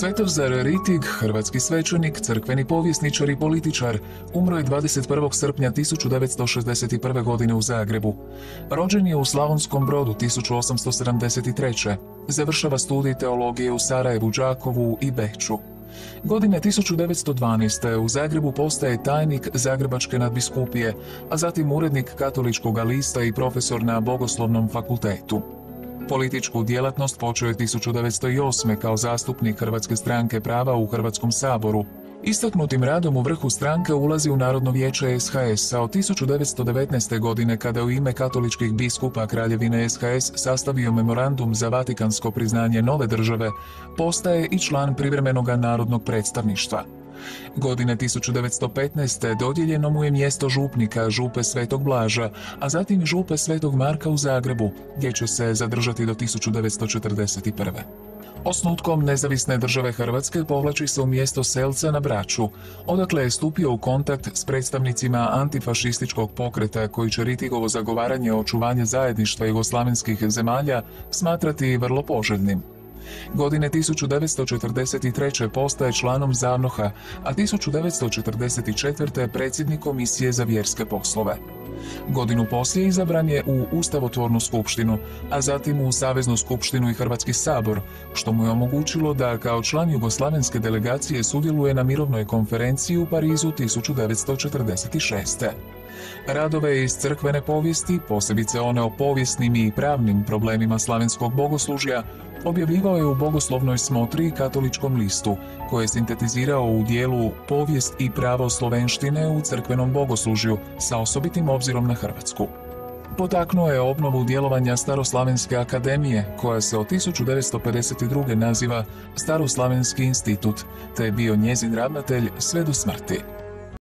Svetozar Ritig, hrvatski svećenik, crkveni povjesničar i političar, umro je 21. srpnja 1961. godine u Zagrebu. Rođen je u Slavonskom brodu 1873. Završava studij teologije u Sarajevu, Đakovu i Beču. Godine 1912. u Zagrebu postaje tajnik Zagrebačke nadbiskupije, a zatim urednik katoličkog lista i profesor na Bogoslovnom fakultetu. Političku djelatnost počeo je 1908. kao zastupnik Hrvatske stranke prava u Hrvatskom saboru. Istaknutim radom u vrhu stranke ulazi u Narodno vijeće SHS, a od 1919. godine kada u ime katoličkih biskupa Kraljevine SHS sastavio memorandum za vatikansko priznanje nove države, postaje i član privremenog narodnog predstavništva. Godine 1915. dodijeljeno mu je mjesto župnika župe Svetog Blaža, a zatim župe Svetog Marka u Zagrebu, gdje će se zadržati do 1941. Osnutkom nezavisne države Hrvatske povlači se u mjesto Selca na Braču, odakle je stupio u kontakt s predstavnicima antifašističkog pokreta koji će Ritigovo zagovaranje o zajedništva jugoslavenskih zemalja smatrati vrlo poželjnim. Godine 1943. postaje članom Zavnoha, a 1944. predsjednik Komisije za vjerske poslove. Godinu poslije izabran je u Ustavotvornu skupštinu, a zatim u Saveznu skupštinu i Hrvatski sabor, što mu je omogućilo da kao član jugoslavenske delegacije sudjeluje na mirovnoj konferenciji u Parizu 1946. Radove iz crkvene povijesti, posebice one o povijesnim i pravnim problemima slavenskog bogoslužja, objavljivao je u bogoslovnoj smotri i katoličkom listu, koje je sintetizirao u dijelu Povijest i pravo slovenštine u crkvenom bogoslužju sa osobitim obzirom na Hrvatsku. Potaknuo je obnovu djelovanja Staroslavenske akademije, koja se od 1952. naziva Staroslavenski institut, te je bio njezin ravnatelj sve do smrti.